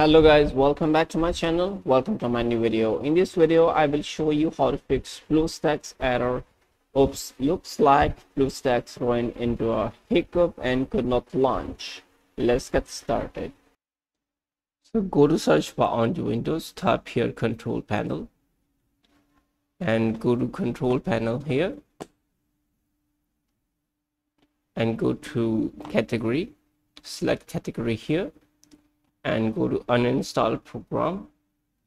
hello guys. Welcome back to my channel. Welcome to my new video. In this video i will show you how to fix bluestacks error. Oops looks like bluestacks ran into a hiccup and could not launch. Let's get started. So go to search bar on your windows type here control panel and go to control panel here and go to category select category here and go to uninstall program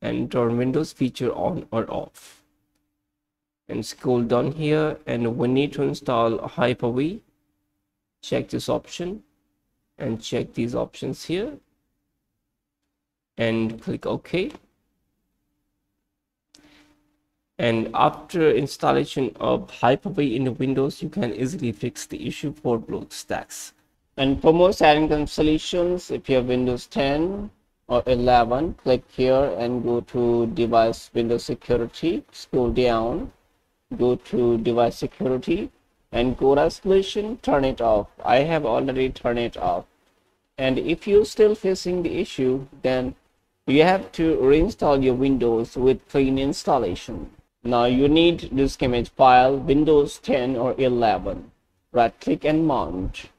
and turn windows feature on or off. And scroll down here and we need to install hyper-v. Check this option and check these options here and click ok. And after installation of hyper-v in the windows you can easily fix the issue for BlueStacks and for more setting solutions if you have windows 10 or 11 click here and go to device windows security scroll down go to device security and core isolation turn it off. I have already turned it off. And if you're still facing the issue then you have to reinstall your windows with clean installation. Now you need this image file windows 10 or 11 right click and mount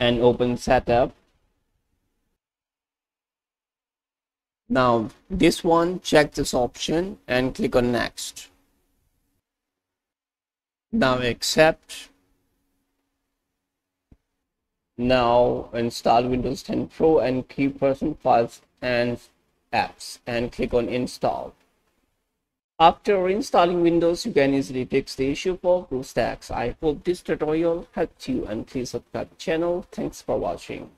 and open setup. Now this one check this option and click on next. Now accept. Now install windows 10 pro and key person files and apps and click on install after installing Windows, you can easily fix the issue for BlueStacks. I hope this tutorial helped you and please subscribe the channel. Thanks for watching.